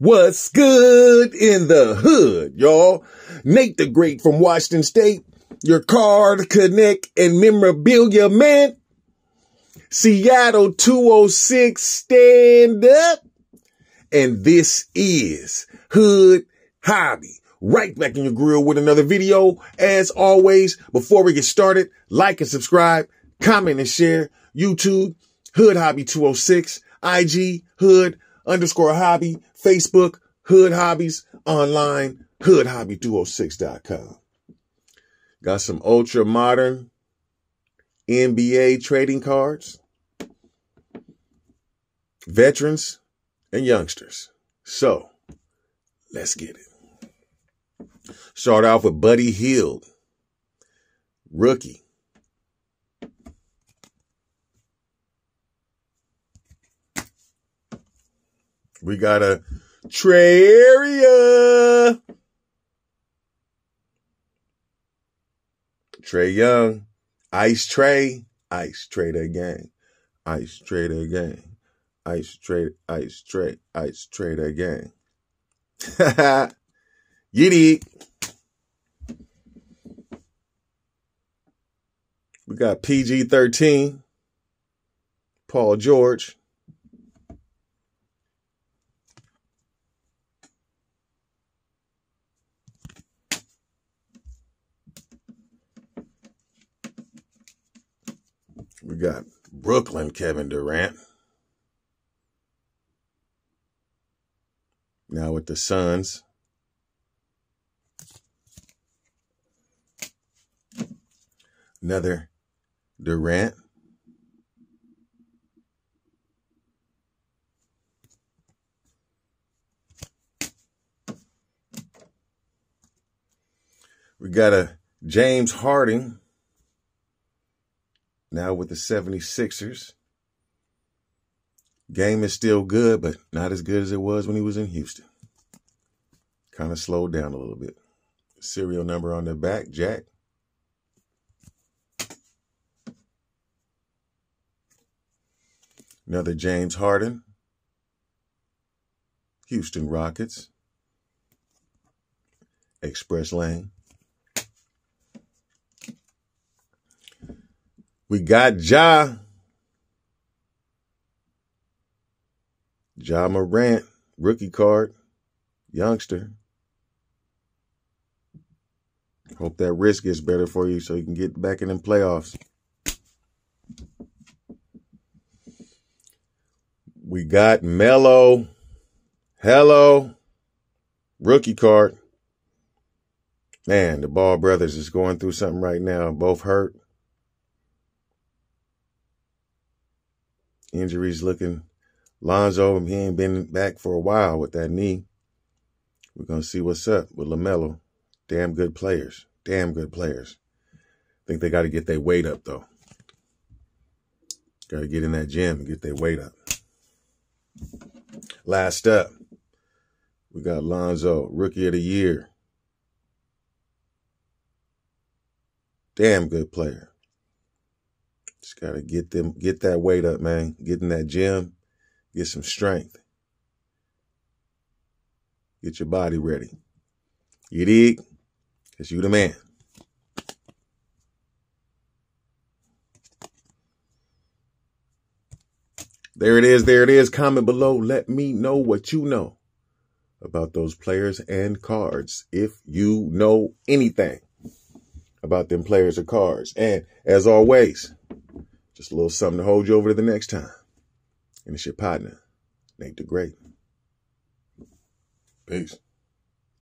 What's good in the hood, y'all? Nate the Great from Washington State, your card, connect, and memorabilia man. Seattle 206, stand up. And this is Hood Hobby. Right back in your grill with another video. As always, before we get started, like and subscribe, comment and share. YouTube, Hood Hobby 206, IG, Hood underscore hobby, Facebook, Hood Hobbies, online, hoodhobby206.com. Got some ultra modern NBA trading cards, veterans, and youngsters. So let's get it. Start off with Buddy Hield, rookie. We got a Trey Area. Trae Young, Ice Trae, Ice Trader Gang, Ice Trader Gang, Ice Trade, Ice Trade, Ice Trader Gang. Yiddy. We got PG 13, Paul George. We got Brooklyn Kevin Durant. Now with the Suns. Another Durant. We got a James Harden. Now with the 76ers. Game is still good, but not as good as it was when he was in Houston. Kind of slowed down a little bit. Serial number on the back, Jack. Another James Harden. Houston Rockets. Express Lane. We got Ja. Ja Morant, rookie card, youngster. Hope that wrist gets better for you so you can get back in the playoffs. We got Melo. Hello. Rookie card. Man, the Ball brothers is going through something right now. Both hurt. Injuries looking. Lonzo, he ain't been back for a while with that knee. We're going to see what's up with LaMelo. Damn good players. Damn good players. think they got to get their weight up, though. Got to get in that gym and get their weight up. Last up, we got Lonzo, Rookie of the Year. Damn good player. Just gotta get them, get that weight up, man. Get in that gym, get some strength. Get your body ready. You dig? Cause you the man. There it is. There it is. Comment below. Let me know what you know about those players and cards. If you know anything about them players or cards. And as always, just a little something to hold you over to the next time. And it's your partner, Nate the Great. Peace.